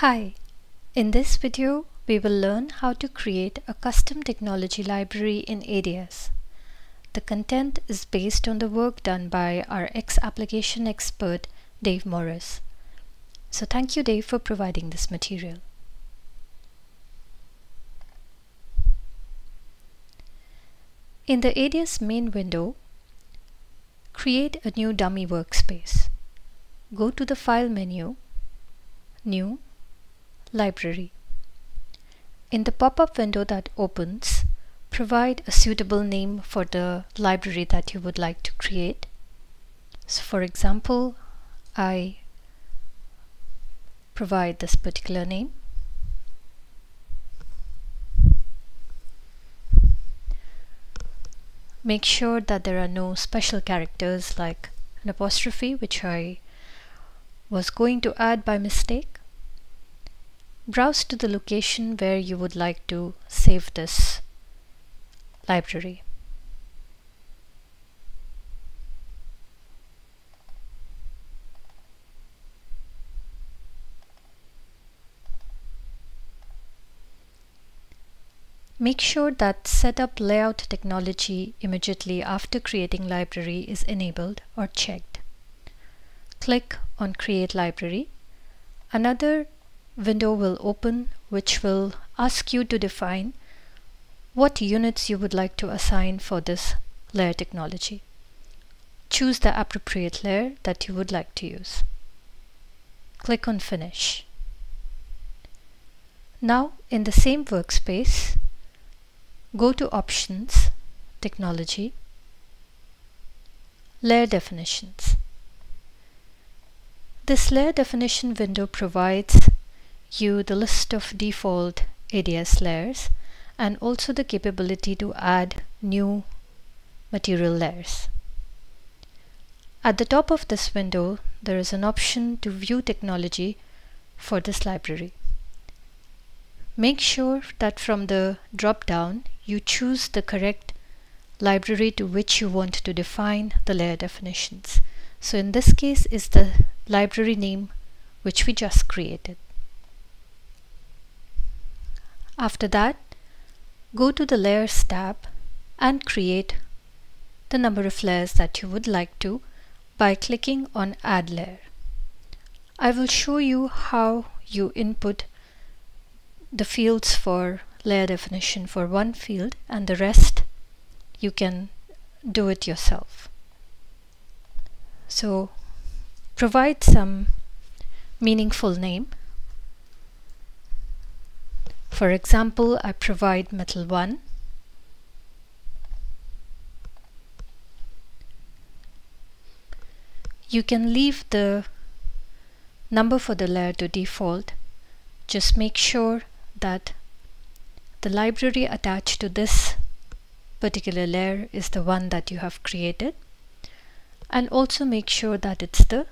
Hi, in this video we will learn how to create a custom technology library in ADS. The content is based on the work done by our ex-application expert Dave Morris. So thank you Dave for providing this material. In the ADS main window, create a new dummy workspace. Go to the File menu, New, Library. In the pop-up window that opens, provide a suitable name for the library that you would like to create. So for example, I provide this particular name. Make sure that there are no special characters like an apostrophe which I was going to add by mistake. Browse to the location where you would like to save this library. Make sure that Setup Layout technology immediately after creating library is enabled or checked. Click on Create Library. Another window will open which will ask you to define what units you would like to assign for this layer technology. Choose the appropriate layer that you would like to use. Click on Finish. Now in the same workspace, go to Options, Technology, Layer Definitions. This layer definition window provides you the list of default ADS layers and also the capability to add new material layers. At the top of this window, there is an option to view technology for this library. Make sure that from the drop-down you choose the correct library to which you want to define the layer definitions. So in this case is the library name which we just created. After that, go to the Layers tab and create the number of layers that you would like to by clicking on Add Layer. I will show you how you input the fields for layer definition for one field and the rest you can do it yourself. So provide some meaningful name. For example, I provide metal 1 you can leave the number for the layer to default. Just make sure that the library attached to this particular layer is the one that you have created. And also make sure that it's the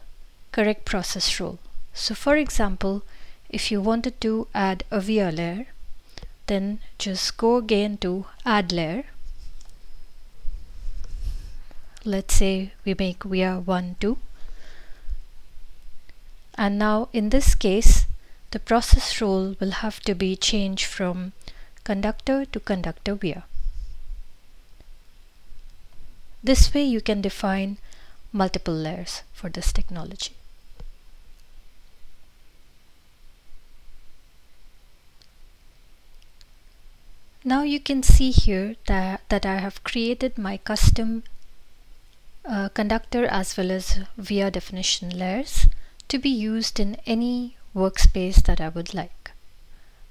correct process rule. So for example, if you wanted to add a via layer, then just go again to add layer. Let's say we make via 1, 2. And now in this case, the process rule will have to be changed from conductor to conductor via. This way you can define multiple layers for this technology. Now you can see here that, that I have created my custom uh, conductor as well as via definition layers to be used in any workspace that I would like,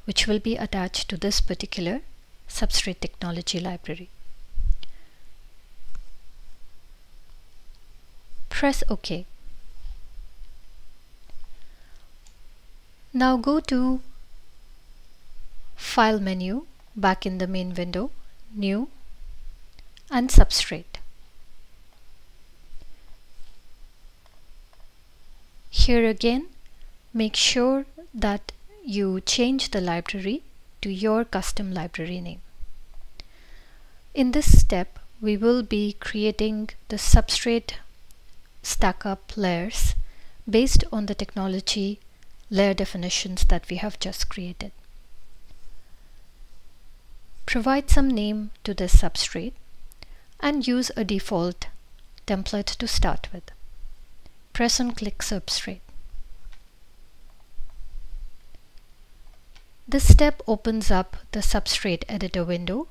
which will be attached to this particular substrate technology library. Press OK. Now go to File menu back in the main window, New and Substrate. Here again, make sure that you change the library to your custom library name. In this step, we will be creating the substrate stack up layers based on the technology layer definitions that we have just created. Provide some name to this substrate and use a default template to start with. Press on click substrate. This step opens up the substrate editor window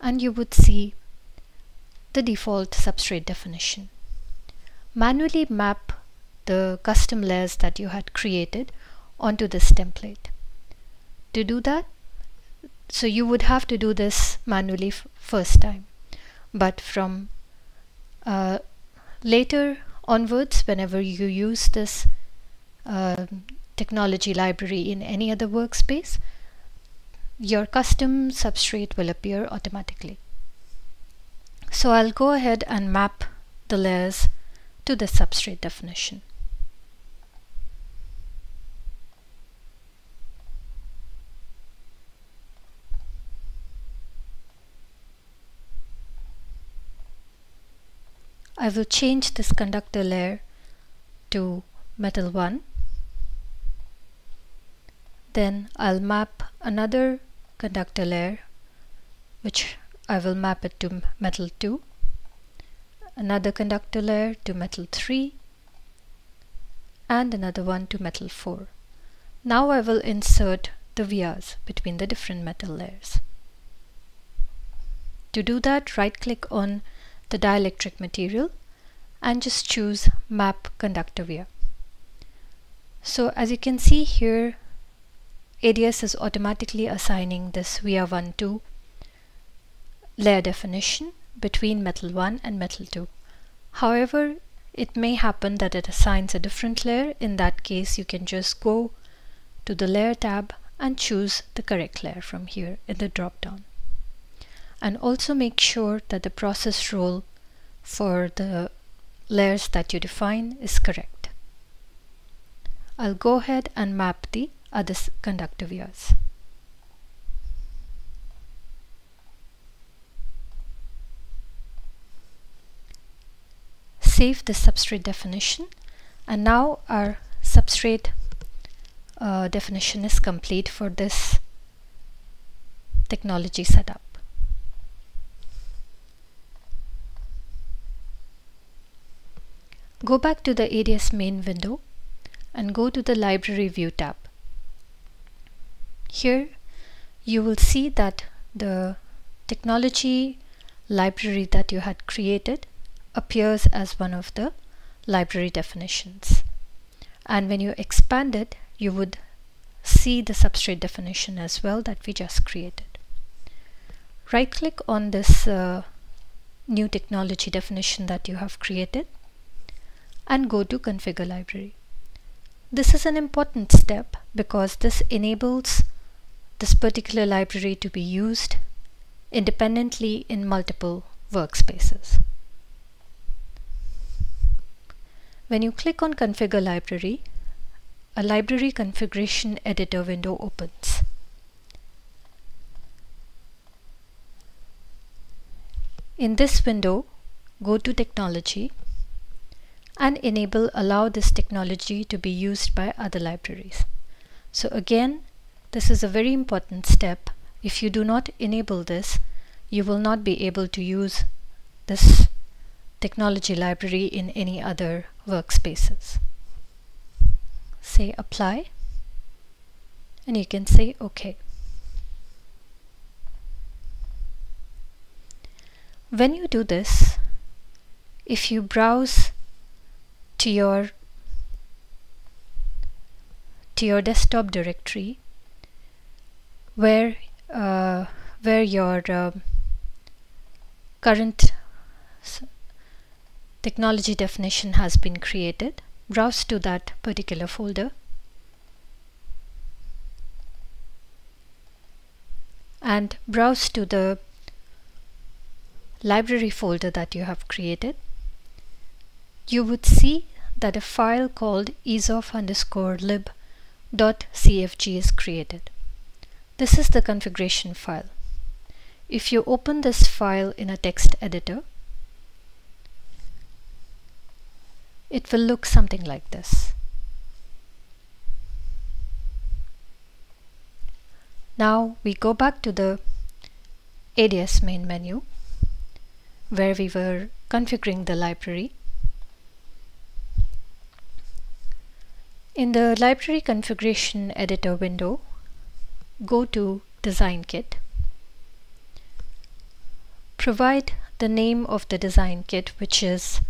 and you would see the default substrate definition. Manually map the custom layers that you had created onto this template. To do that, so you would have to do this manually first time. But from uh, later onwards, whenever you use this uh, technology library in any other workspace, your custom substrate will appear automatically. So I'll go ahead and map the layers to the substrate definition. I will change this conductor layer to metal 1 then I'll map another conductor layer which I will map it to metal 2 another conductor layer to metal 3 and another one to metal 4 now I will insert the vias between the different metal layers. To do that right click on the dielectric material and just choose map conductor via. So as you can see here ADS is automatically assigning this via 1 to layer definition between metal 1 and metal 2. However, it may happen that it assigns a different layer. In that case, you can just go to the layer tab and choose the correct layer from here in the drop down. And also make sure that the process rule for the layers that you define is correct. I'll go ahead and map the other conductive vias. Save the substrate definition and now our substrate uh, definition is complete for this technology setup. Go back to the ADS main window and go to the library view tab. Here you will see that the technology library that you had created appears as one of the library definitions. And when you expand it, you would see the substrate definition as well that we just created. Right click on this uh, new technology definition that you have created and go to configure library. This is an important step because this enables this particular library to be used independently in multiple workspaces. When you click on configure library, a library configuration editor window opens. In this window, go to technology and enable allow this technology to be used by other libraries. So again, this is a very important step. If you do not enable this, you will not be able to use this technology library in any other workspaces. Say apply and you can say OK. When you do this, if you browse to your to your desktop directory where uh, where your uh, current technology definition has been created. Browse to that particular folder. And browse to the library folder that you have created. You would see that a file called eesof underscore lib dot cfg is created. This is the configuration file. If you open this file in a text editor, it will look something like this. Now we go back to the ADS main menu where we were configuring the library. In the Library Configuration Editor window, go to Design Kit. Provide the name of the design kit, which is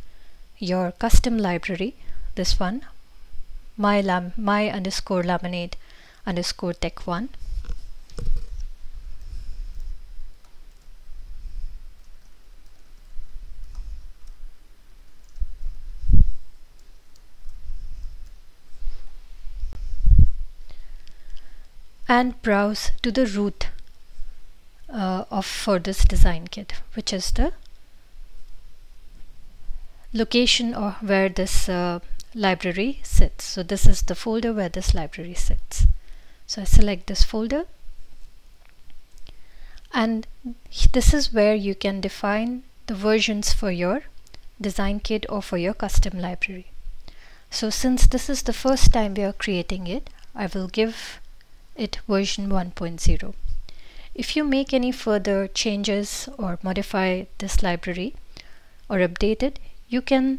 your custom library, this one, my, lam my underscore laminate underscore tech1. And browse to the root uh, of for this design kit which is the location or where this uh, library sits. So this is the folder where this library sits. So I select this folder. And this is where you can define the versions for your design kit or for your custom library. So since this is the first time we are creating it I will give it version 1.0 if you make any further changes or modify this library or update it you can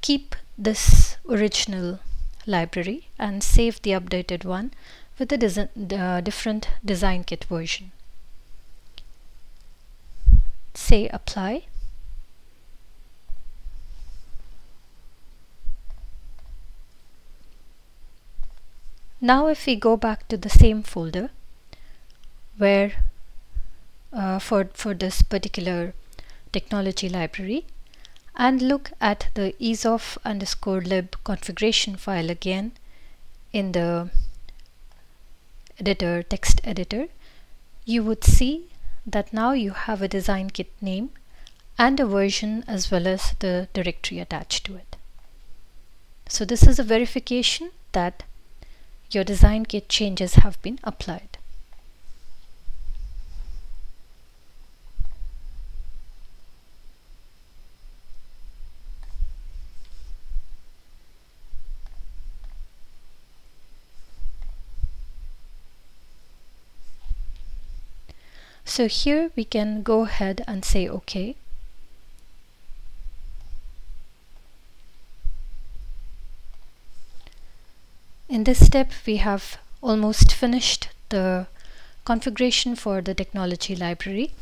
keep this original library and save the updated one with a desi uh, different design kit version. Say apply. Now if we go back to the same folder where uh, for, for this particular technology library and look at the eesof underscore lib configuration file again in the editor text editor you would see that now you have a design kit name and a version as well as the directory attached to it. So this is a verification that your design kit changes have been applied. So here we can go ahead and say OK. In this step we have almost finished the configuration for the technology library.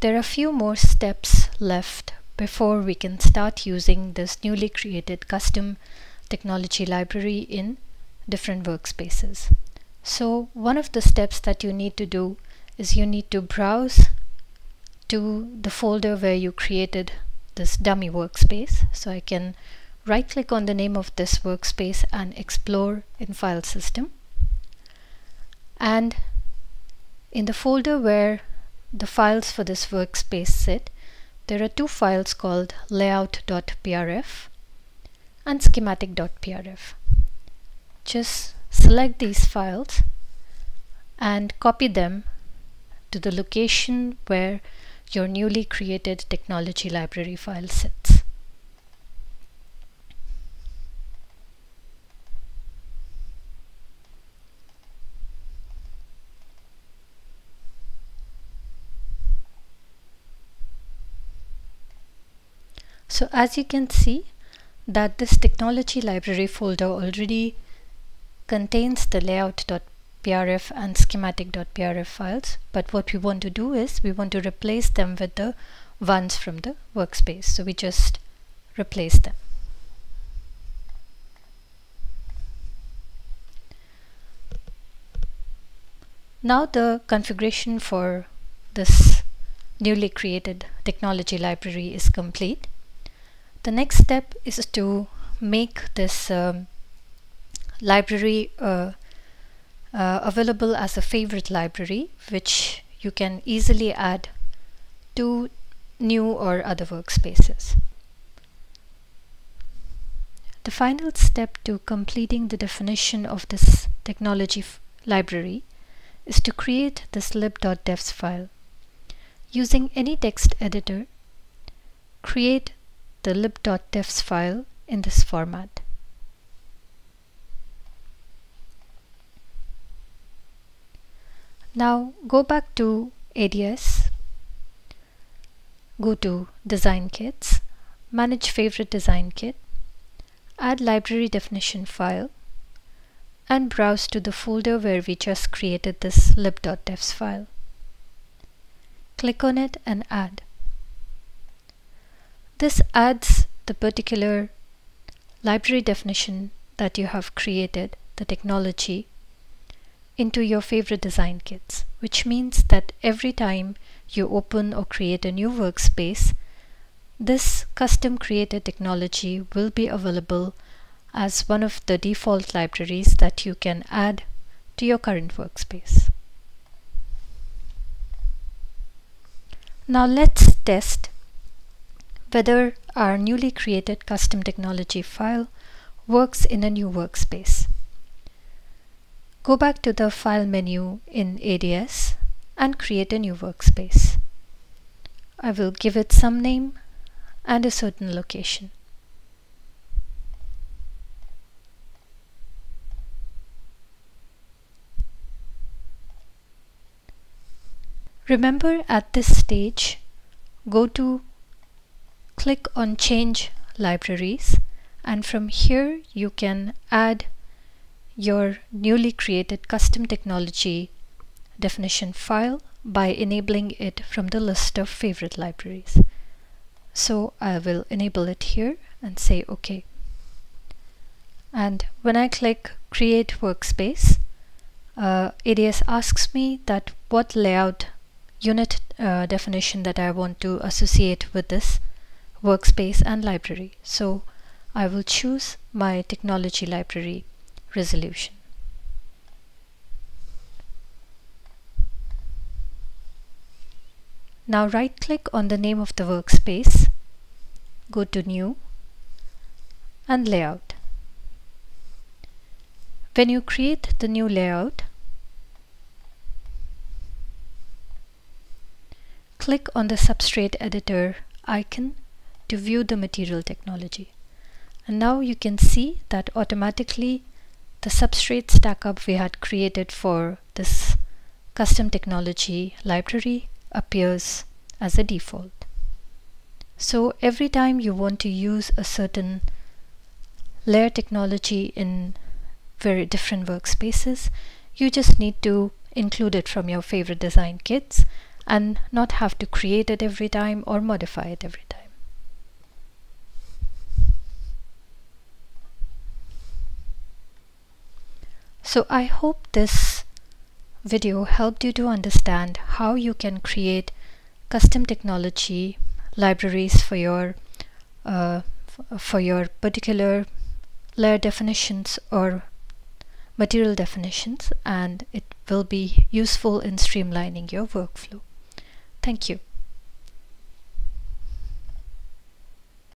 There are a few more steps left before we can start using this newly created custom technology library in different workspaces. So one of the steps that you need to do is you need to browse to the folder where you created this dummy workspace. So I can right click on the name of this workspace and explore in file system. And in the folder where the files for this workspace sit, there are two files called layout.prf and schematic.prf. Just select these files and copy them to the location where your newly created technology library file sits. So as you can see that this technology library folder already contains the layout.py .prf and schematic.prf files. But what we want to do is we want to replace them with the ones from the workspace. So we just replace them. Now the configuration for this newly created technology library is complete the next step is to make this um, library uh, uh, available as a favorite library which you can easily add to new or other workspaces. The final step to completing the definition of this technology library is to create this lib.defs file. Using any text editor, create the lib.defs file in this format. Now go back to ADS, go to Design Kits, Manage Favorite Design Kit, add library definition file, and browse to the folder where we just created this lib.defs file. Click on it and add. This adds the particular library definition that you have created, the technology, into your favorite design kits, which means that every time you open or create a new workspace, this custom created technology will be available as one of the default libraries that you can add to your current workspace. Now let's test whether our newly created custom technology file works in a new workspace. Go back to the File menu in ADS and create a new workspace. I will give it some name and a certain location. Remember at this stage, go to click on change libraries and from here you can add your newly created custom technology definition file by enabling it from the list of favorite libraries. So I will enable it here and say OK. And when I click create workspace, uh, ADS asks me that what layout unit uh, definition that I want to associate with this workspace and library. So I will choose my technology library resolution. Now right click on the name of the workspace, go to new and layout. When you create the new layout, click on the substrate editor icon to view the material technology. And now you can see that automatically the substrate stack up we had created for this custom technology library appears as a default. So every time you want to use a certain layer technology in very different workspaces, you just need to include it from your favorite design kits and not have to create it every time or modify it every time. So I hope this video helped you to understand how you can create custom technology libraries for your uh, for your particular layer definitions or material definitions and it will be useful in streamlining your workflow. Thank you.